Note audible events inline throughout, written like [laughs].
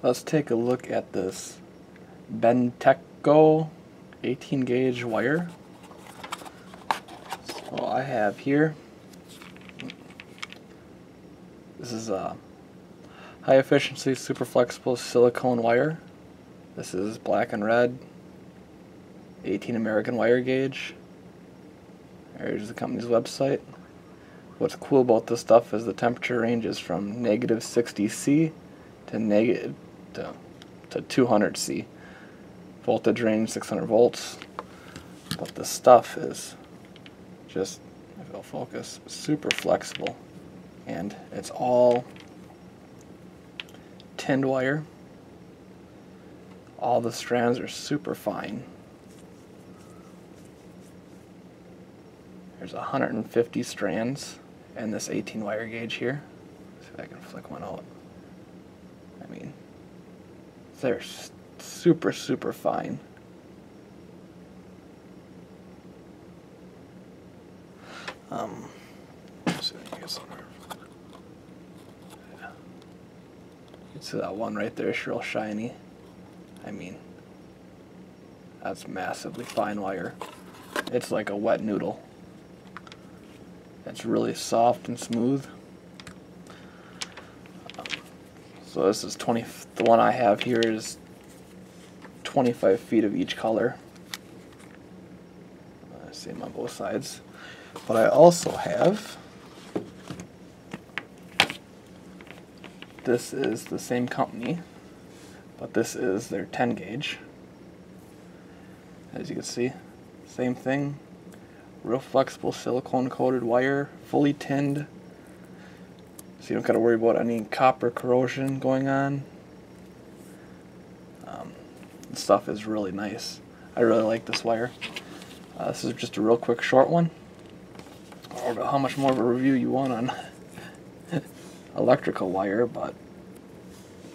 Let's take a look at this BNTECHGO 18 gauge wire. So I have here, this is a high efficiency super flexible silicone wire. This is black and red, 18 American wire gauge. There's the company's website. What's cool about this stuff is the temperature ranges from negative 60 C to negative to, to 200 C. Voltage range 600 volts. But the stuff is just, if it'll focus, super flexible. And it's all tinned wire. All the strands are super fine. There's 150 strands in this 18 wire gauge here. See if I can flick one out. I mean, they're super, super fine. Um, see if I can get some yeah. You can see that one right there is real shiny. I mean, that's massively fine wire. It's like a wet noodle. It's really soft and smooth. So this is 20, the one I have here is 25 feet of each color. Them on both sides. But I also have, this is the same company, but this is their 10 gauge. As you can see, same thing, real flexible silicone coated wire, fully tinned, so you don't got to worry about any copper corrosion going on. Um, stuff is really nice. I really like this wire. Uh, this is just a real quick short one. I don't know how much more of a review you want on [laughs] electrical wire, but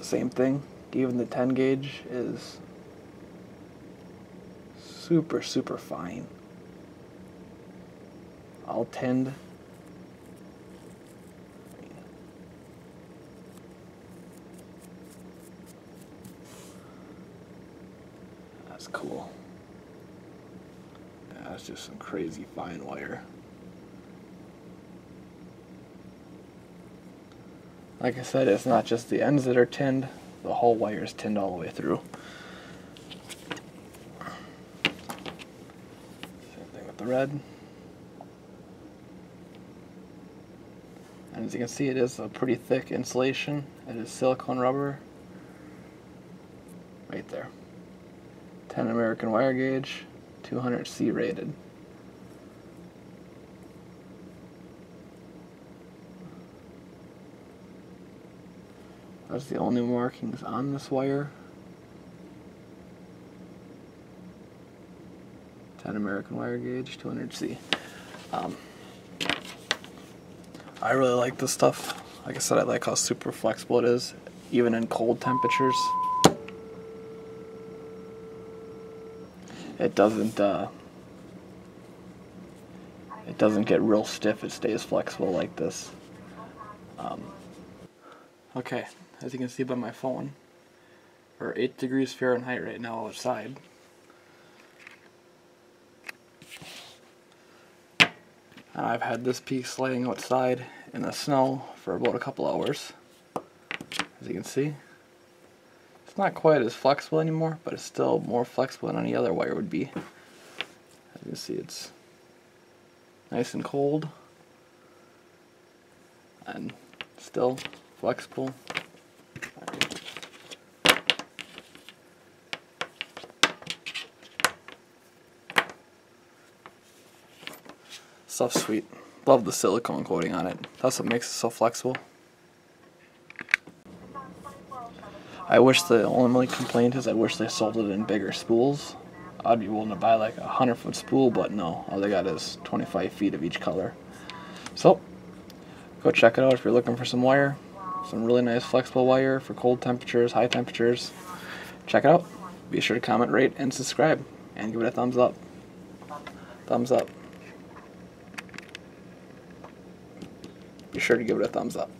same thing. Even the 10 gauge is super, super fine. All tinned. That's cool. Yeah, that's just some crazy fine wire. Like I said, it's not just the ends that are tinned, the whole wire is tinned all the way through. Same thing with the red. And as you can see, it is a pretty thick insulation. It is silicone rubber. Right there. 10 American wire gauge, 200 C rated. That's the only markings on this wire. 10 American wire gauge, 200 C. Um, I really like this stuff. Like I said, I like how super flexible it is, even in cold temperatures. It doesn't uh, it doesn't get real stiff it stays flexible like this. Um, okay as you can see by my phone we're 8 degrees Fahrenheit right now outside. And I've had this piece laying outside in the snow for about a couple hours as you can see it's not quite as flexible anymore, but it's still more flexible than any other wire would be. As you can see, it's nice and cold and still flexible. Stuff's sweet. Love the silicone coating on it. That's what makes it so flexible. I wish the only complaint is I wish they sold it in bigger spools. I'd be willing to buy like a 100 foot spool, but no, all they got is 25 feet of each color. So, go check it out if you're looking for some wire. Some really nice flexible wire for cold temperatures, high temperatures. Check it out. Be sure to comment, rate, and subscribe. And give it a thumbs up. Thumbs up. Be sure to give it a thumbs up.